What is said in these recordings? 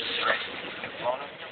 Right.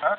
Huh?